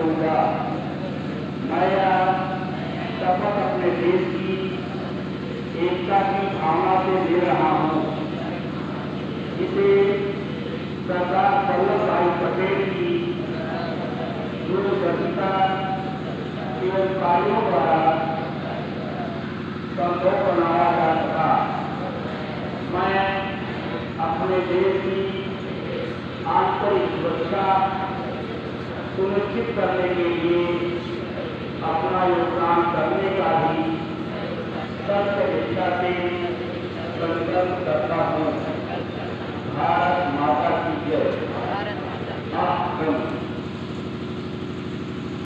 करूँगा। मैं शपथ अपने देश की एकता की भावना से ले रहा हूँ। इसे सरदार वल्लभ भाई पटेल की दूरदर्शिता एवं कार्यों द्वारा संभव बनाया जा सका। मैं अपने देश की आंतरिक सुरक्षा सुनिश्चित करने के लिए अपना योगदान करने का भी सत्यनिष्ठा से संकल्प करता हूँ। भारत माता की जय।